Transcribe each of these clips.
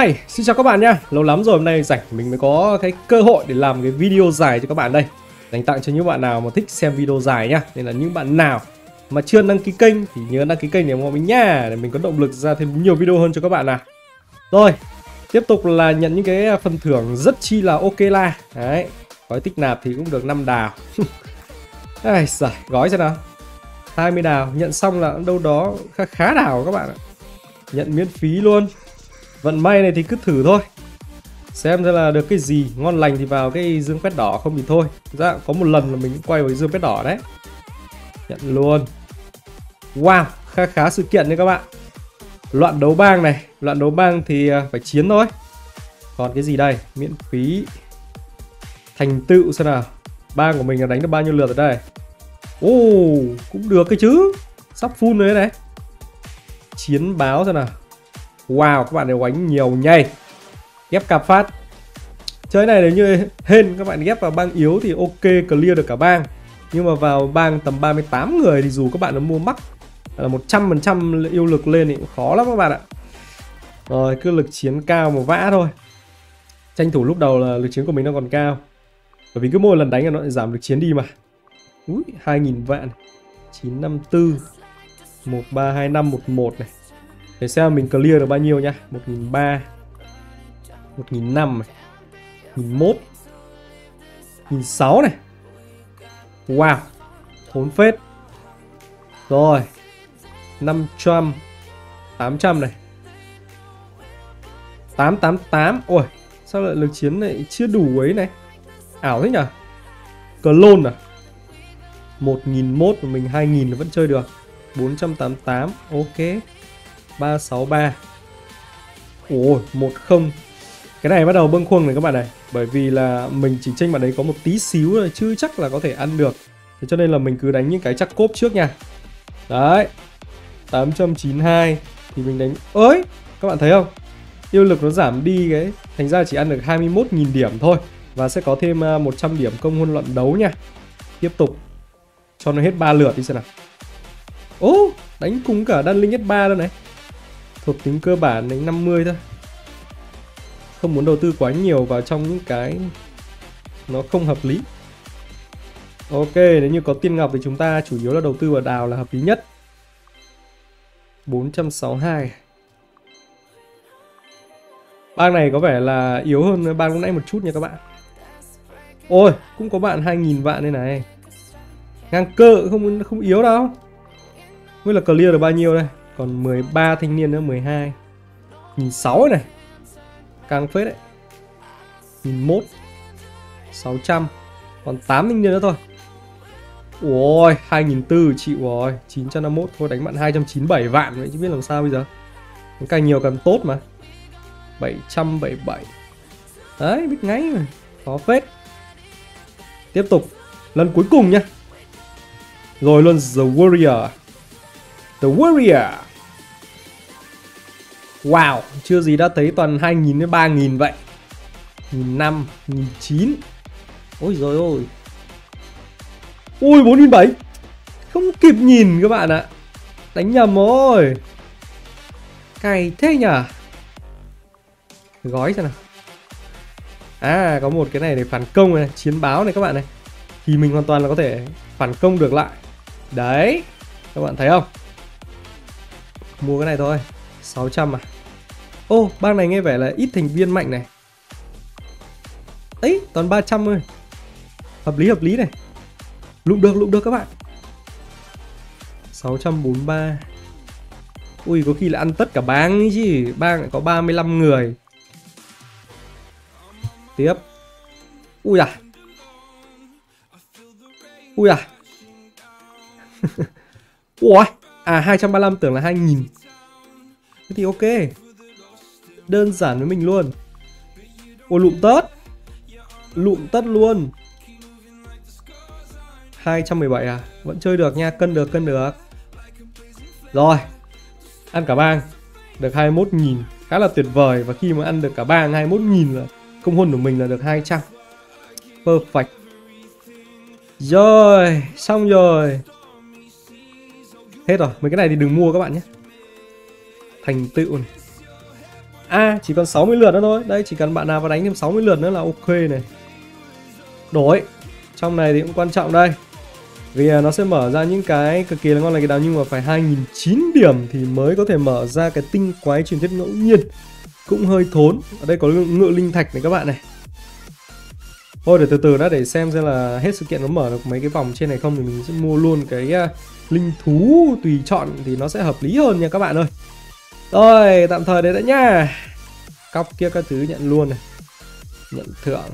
Hi, xin chào các bạn nha. Lâu lắm rồi hôm nay rảnh mình mới có cái cơ hội để làm cái video dài cho các bạn đây. Dành tặng cho những bạn nào mà thích xem video dài nhá Nên là những bạn nào mà chưa đăng ký kênh thì nhớ đăng ký kênh để ủng hộ mình nha Để mình có động lực ra thêm nhiều video hơn cho các bạn nào. Rồi, tiếp tục là nhận những cái phần thưởng rất chi là ok la. Đấy, gói tích nạp thì cũng được 5 đào. Ai giời, gói xem nào. 20 đào, nhận xong là đâu đó khá, khá đào các bạn ạ. Nhận miễn phí luôn. Vận may này thì cứ thử thôi. Xem ra là được cái gì Ngon lành thì vào cái dương quét đỏ không thì thôi. Dạ có một lần là mình cũng quay vào cái dương quét đỏ đấy. Nhận luôn. Wow khá khá sự kiện đấy các bạn. Loạn đấu bang này Loạn đấu bang thì à, phải chiến thôi. Còn cái gì đây? Miễn phí. Thành tựu xem nào. Bang của mình là đánh được bao nhiêu lượt ở đây? Ồ oh, cũng được cái chứ. Sắp full đấy này. Chiến báo xem nào. Wow, các bạn đều đánh nhiều nhây. Ghép cặp phát. Chơi này nếu như hên, các bạn ghép vào bang yếu thì ok, clear được cả bang. Nhưng mà vào bang tầm 38 người thì dù các bạn nó mua mắc là 100% yêu lực lên thì cũng khó lắm các bạn ạ. Rồi, cứ lực chiến cao một vã thôi. Tranh thủ lúc đầu là lực chiến của mình nó còn cao. Bởi vì cứ mỗi lần đánh là nó lại giảm lực chiến đi mà. Úi 2.000 vạn 954 132511 này để xem mình clear được bao nhiêu nha 1003 1005 này 1001 1006 này. Wow, Thốn phết. Rồi 500 800 này. 888 Ôi, Sao lại lực chiến này chưa đủ ấy này? Ảo thế nhỉ Clone à? 1001 và mình 2000 vẫn chơi được. 488 Ok. 363 Ồ 10 Cái này bắt đầu bâng khuâng này các bạn này. Bởi vì là mình chỉ tranh bạn đấy có một tí xíu thôi, Chứ chắc là có thể ăn được. Thế cho nên là mình cứ đánh những cái chắc cốp trước nha. Đấy. 892 Thì mình đánh ơi! Các bạn thấy không? Yêu lực nó giảm đi cái Thành ra chỉ ăn được 21.000 điểm thôi. Và sẽ có thêm à, 100 điểm công huân luận đấu nha. Tiếp tục. Cho nó hết 3 lượt đi xem nào. Ô! Đánh cùng cả đan linh hết 3 luôn này thuộc tính cơ bản đến 50 thôi. Không muốn đầu tư quá nhiều vào trong những cái nó không hợp lý. Ok, nếu như có tiên ngọc thì chúng ta chủ yếu là đầu tư vào đào là hợp lý nhất. 462 Bang này có vẻ là yếu hơn bang lúc nãy một chút nha các bạn. Ôi, cũng có bạn 2.000 vạn đây này. Ngang cơ không không yếu đâu. Nguyên là clear được bao nhiêu đây? Còn 13 thanh niên nữa 12 Nhìn 6 này, căng phết đấy. Nhìn 1 600 Còn 8 thanh niên nữa thôi. Ôi 2004 chịu rồi 951 thôi đánh bạn 297 vạn vậy chứ biết làm sao bây giờ. Càng nhiều càng tốt mà. 777 Đấy, biết ngay mà. Có phết. Tiếp tục, Lần cuối cùng nhá Rồi luôn The Warrior. The Warrior. Wow, chưa gì đã thấy toàn 2.000 đến 3.000 vậy. 1.500, 1.900 Ôi rồi ôi Ui 4.700 Không kịp nhìn các bạn ạ. Đánh nhầm rồi. Cày thế nhở Gói xem nào. À có một cái này để phản công này Chiến báo này các bạn này. Thì mình hoàn toàn là có thể phản công được lại. Đấy Các bạn thấy không? Mua cái này thôi. 600 à? Ô oh, bang này nghe vẻ là ít thành viên mạnh này. Ấy toàn 300 thôi. Hợp lý hợp lý này. Lụm được lụm được các bạn. 643 Ui có khi là ăn tất cả bang ấy chứ. Bang lại có 35 người. Tiếp. Ui à Ui à Ủa À 235 tưởng là 2000 Thế thì ok. Đơn giản với mình luôn. Ủa lụm tất Lụm tất luôn. 217 à? Vẫn chơi được nha Cân được cân được. Rồi Ăn cả bang. Được 21.000 Khá là tuyệt vời. Và khi mà ăn được cả bang 21.000 là Công huân của mình là được 200 Perfect. Rồi Xong rồi. Hết rồi, mấy cái này thì đừng mua các bạn nhé. Thành tựu này. À chỉ còn 60 lượt nữa thôi. Đây chỉ cần bạn nào vào đánh thêm 60 lượt nữa là ok này. Đổi. Trong này thì cũng quan trọng đây. Vì à, nó sẽ mở ra những cái cực kỳ là ngon là cái đào Nhưng mà phải 2009 điểm thì mới có thể mở ra cái tinh quái truyền thuyết ngẫu nhiên. Cũng hơi thốn. Ở đây có ngựa linh thạch này các bạn này. Thôi để từ từ đã để xem xem là hết sự kiện nó mở được mấy cái vòng trên này không thì mình sẽ mua luôn cái uh, linh thú tùy chọn thì nó sẽ hợp lý hơn nha các bạn ơi. Rồi, tạm thời đấy đã nha. Cóc kia các thứ nhận luôn này. Nhận thưởng.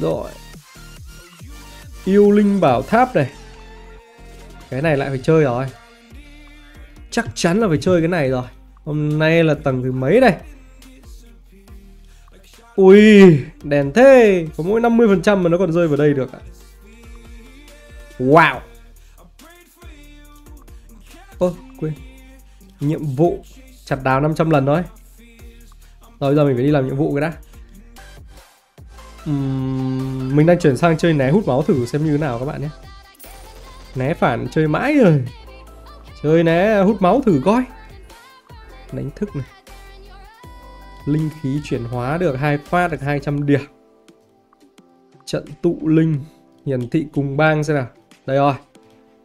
Rồi. Yêu linh bảo tháp này. Cái này lại phải chơi rồi. Chắc chắn là phải chơi cái này rồi. Hôm nay là tầng thứ mấy đây? Ui, đèn thế Có mỗi 50% mà nó còn rơi vào đây được ạ Wow Ơ, quên Nhiệm vụ Chặt đào 500 lần thôi. Rồi bây giờ mình phải đi làm nhiệm vụ cái đã. Uhm, Mình đang chuyển sang chơi né hút máu thử xem như thế nào các bạn nhé. Né phản chơi mãi rồi. Chơi né hút máu thử coi. Đánh thức này. Linh khí chuyển hóa được hai phát được 200 điểm. Trận tụ linh Hiển thị cùng bang xem nào. Đây rồi.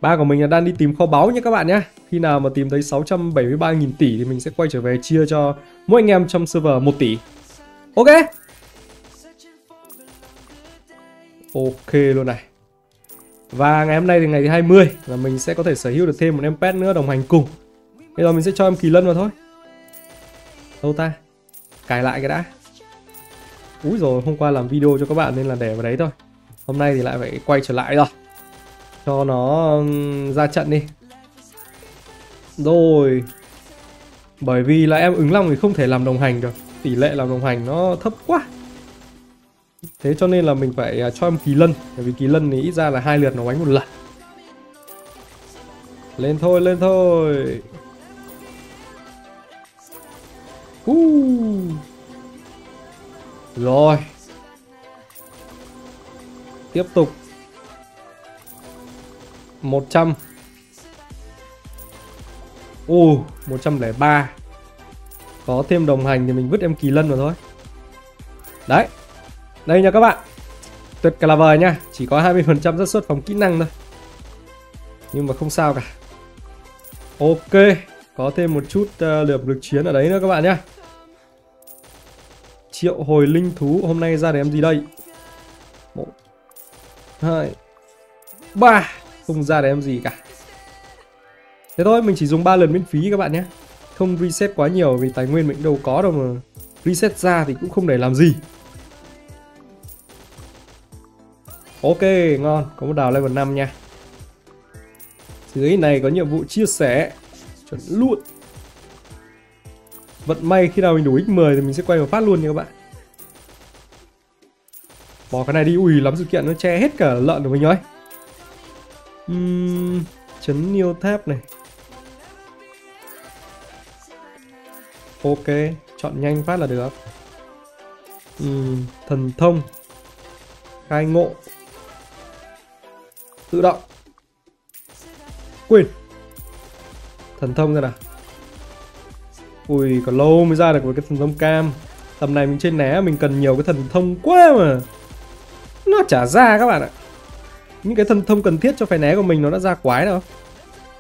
Ba của mình là đang đi tìm kho báu nha các bạn nhé Khi nào mà tìm thấy 673.000 tỷ Thì mình sẽ quay trở về chia cho mỗi anh em trong server 1 tỷ. Ok. Ok luôn này. Và ngày hôm nay thì ngày thứ 20 Là mình sẽ có thể sở hữu được thêm một em pet nữa đồng hành cùng. Bây giờ mình sẽ cho em kỳ lân vào thôi. Đâu ta? Cài lại cái đã. Úi rồi hôm qua làm video cho các bạn nên là để vào đấy thôi. Hôm nay thì lại phải quay trở lại rồi cho nó um, ra trận đi. Rồi, bởi vì là em ứng long thì không thể làm đồng hành được. Tỷ lệ làm đồng hành nó thấp quá. Thế cho nên là mình phải à, cho em kỳ lân. Bởi vì kỳ lân thì ít ra là hai lượt nó đánh một lần. Lên thôi lên thôi. Uh. Rồi. Tiếp tục. 100 Ồ, 103 Có thêm đồng hành thì mình vứt em kỳ lân vào thôi. Đấy. Đây nha các bạn. Tuyệt cả là vời nha. Chỉ có 20% xác suất phòng kỹ năng thôi. Nhưng mà không sao cả. Ok. Có thêm một chút ờ, uh, lượm lực chiến ở đấy nữa các bạn nhé Triệu hồi linh thú. Hôm nay ra để em gì đây? Một hai ba. Không ra để em gì cả. Thế thôi mình chỉ dùng 3 lần miễn phí các bạn nhé. Không reset quá nhiều vì tài nguyên mình đâu có đâu mà. Reset ra thì cũng không để làm gì. Ok ngon. Có một đào level 5 nha. Dưới này có nhiệm vụ chia sẻ Chuẩn luôn. Vận may khi nào mình đủ x10 thì mình sẽ quay một phát luôn nha các bạn. Bỏ cái này đi, ui lắm sự kiện nó che hết cả lợn của mình rồi uhm, Chấn niêu tháp này. Ok, chọn nhanh phát là được. Uhm, Thần thông. Khai ngộ. Tự động. Quên Thần thông ra nào. Ui còn lâu mới ra được với cái thần thông cam. Tầm này mình trên né mình cần nhiều cái thần thông quá mà. Nó trả ra các bạn ạ. Những cái thần thông cần thiết cho phái né của mình nó đã ra quái đâu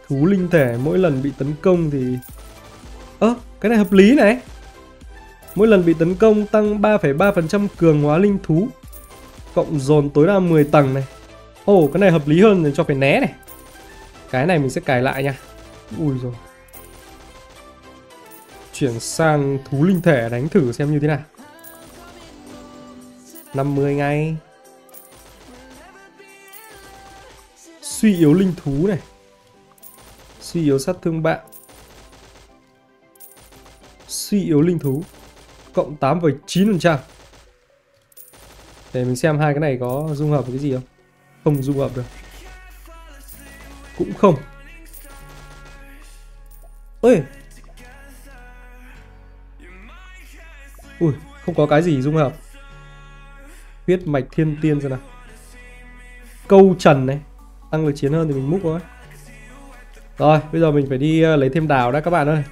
Thú linh thể mỗi lần bị tấn công thì Ơ à, cái này hợp lý này. Mỗi lần bị tấn công tăng 3,3% cường hóa linh thú. Cộng dồn tối đa 10 tầng này. Ồ oh, cái này hợp lý hơn cho phải né này. Cái này mình sẽ cài lại nha. Ui rồi Chuyển sang thú linh thể đánh thử xem như thế nào. 50 ngay. Suy yếu linh thú này. Suy yếu sát thương bạn. Suy yếu linh thú Cộng 8,9% Để mình xem hai cái này có dung hợp với cái gì không? Không dung hợp được. Cũng không. Ơi Ui, không có cái gì dung hợp. Huyết mạch thiên tiên rồi nào. Câu trần này. Tăng lực chiến hơn thì mình múc thôi. Rồi, bây giờ mình phải đi ờ, lấy thêm đào đã các bạn ơi.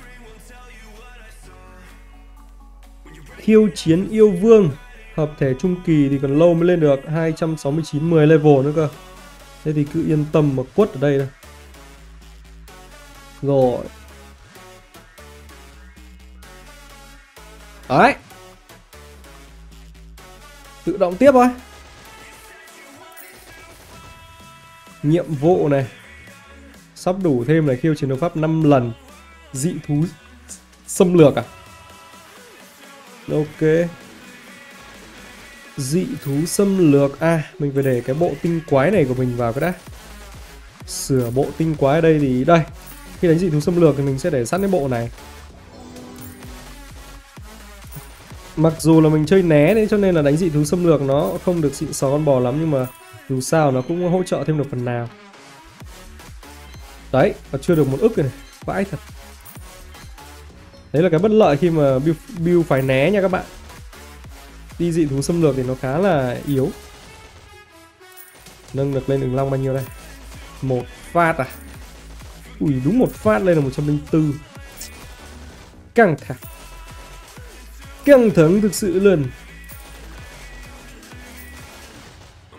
Khiêu chiến yêu vương Hợp thể trung kỳ thì còn lâu mới lên được 269 10 level nữa cơ. Thế thì cứ yên tâm mà quất ở đây thôi. Rồi. Đấy. Tự động tiếp thôi. Nhiệm vụ này. Sắp đủ thêm này khiêu chiến đấu pháp 5 lần Dị thú xâm lược à? Ok. Dị thú xâm lược. À mình phải để cái bộ tinh quái này của mình vào cái đã. Sửa bộ tinh quái ở đây thì Đây. Khi đánh dị thú xâm lược thì mình sẽ để sẵn cái bộ này. Mặc dù là mình chơi né đấy, cho nên là đánh dị thú xâm lược nó không được xịn xò con bò lắm, Nhưng mà dù sao nó cũng hỗ trợ thêm được phần nào. Đấy, và chưa được một ức này. Vãi thật. Đấy là cái bất lợi khi mà build, build phải né nha các bạn. Đi dị thú xâm lược thì nó khá là yếu. Nâng được lên ứng long bao nhiêu đây? Một phát à? Ui đúng một phát lên là 104 Căng thẳng. Căng thẳng thực sự lần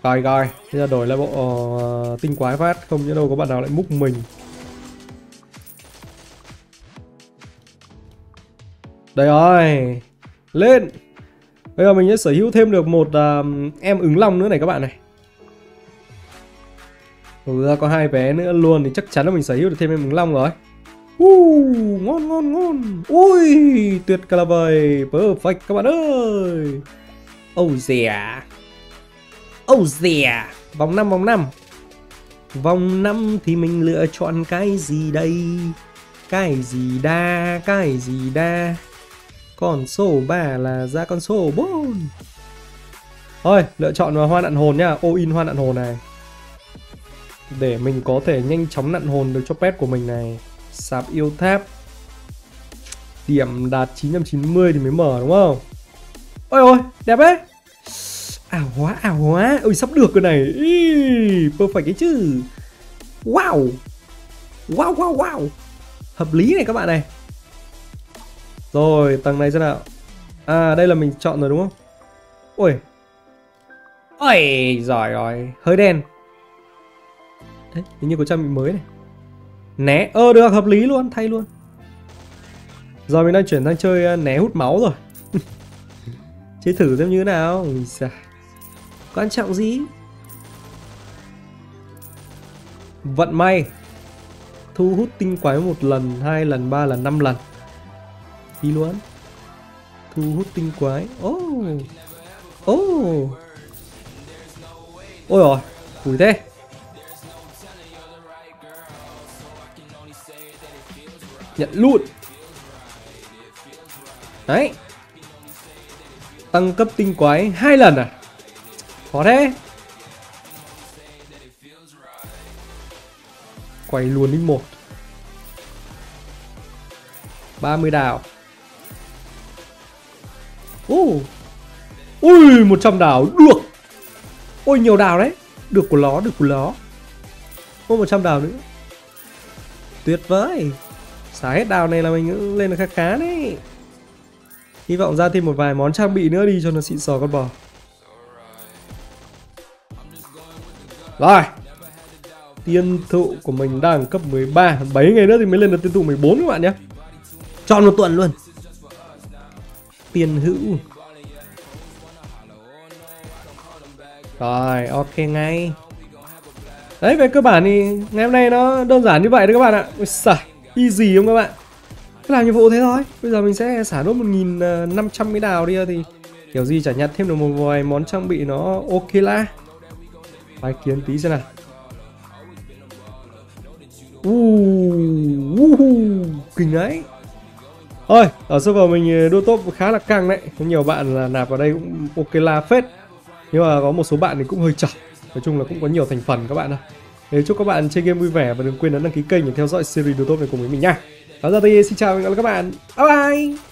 Rồi rồi Bây giờ đổi lại bộ uh, tinh quái phát. Không nhớ đâu có bạn nào lại múc mình. Đây rồi. Lên. Bây giờ mình sẽ sở hữu thêm được một uh, em ứng long nữa này các bạn này. Ừ, có hai vé nữa luôn thì chắc chắn là mình sở hữu được thêm em ứng long rồi. Uh, Ngon ngon ngon. Ui tuyệt cả là vời Perfect các bạn ơi. Oh yeah. Oh yeah Vòng 5 vòng 5 Vòng 5 thì mình lựa chọn cái gì đây? Cái gì đa? Cái gì đa? Con số 3 là ra con số 4 Thôi, lựa chọn vào hoa nặn hồn nhá. All in hoa nặn hồn này. Để mình có thể nhanh chóng nặn hồn được cho pet của mình này. Sạp yêu tháp. Điểm đạt 990 thì mới mở, đúng không? Ôi ôi, đẹp đấy. Ảo hóa ảo hóa Ôi sắp được cái này Ý, Perfect cái chứ Wow Wow wow wow Hợp lý này các bạn này rồi, tầng này thế nào? À, đây là mình chọn rồi đúng không? Ôi. Ôi, giỏi rồi. Hơi đen. Đấy, hình như có trang bị mới này. Né. Ơ, được, hợp lý luôn, thay luôn. Giờ mình đang chuyển sang chơi ờ, né hút máu rồi. chơi thử xem như thế nào. Quan trọng gì? Vận may. Thu hút tinh quái một lần, hai lần, ba lần, năm lần đi luôn thu hút tinh quái ô oh. ô oh. ôi rồi phủi thế nhận luôn đấy tăng cấp tinh quái hai lần à khó thế. Quay luôn đi một. 30 đào uh. Ui 100 đào Được. Ôi, nhiều đào đấy. Được của nó Được của nó Có 100 đào nữa. Tuyệt vời. Xả hết đào này là mình lên được khá khá đấy. Hy vọng ra thêm một vài món trang bị nữa đi cho nó xịn sò con bò. Rồi. Tiên thụ của mình đang cấp 13 7 ngày nữa thì mới lên được tiên thụ 14 các bạn nhé. Tròn một tuần luôn. Tiền hữu. Rồi ok ngay. Đấy về cơ bản thì ngày hôm nay nó đơn giản như vậy đấy các bạn ạ. Ôi xài, easy không các bạn? Cứ làm nhiệm vụ thế thôi. Bây giờ mình sẽ xả nốt 1.500 cái đào đi thì Kiểu gì chả nhặt thêm được một vài món trang bị nó ok la Bài kiến tí xem nào. Uh, uh, uh, kinh đấy Thôi, ở server mình đua top khá là căng đấy. Có nhiều bạn là nạp vào đây cũng ok la phết. Nhưng mà có một số bạn thì cũng hơi chậm, Nói chung là cũng có nhiều thành phần các bạn ạ. Thế chúc các bạn chơi game vui vẻ và đừng quên ấn đăng ký kênh để theo dõi series đua top này cùng với mình nha. Đó giờ thì xin chào và hẹn gặp lại các bạn. Bye bye!